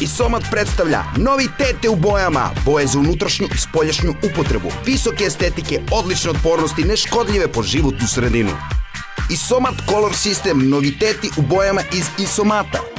i Somat predstavlja novitete u bojama, boje za unutrašnju i spoljašnju upotrebu, visoke estetike, odlične otpornosti, neškodljive po životnu sredinu. Isomat Color System noviteti u bojama iz Isomata –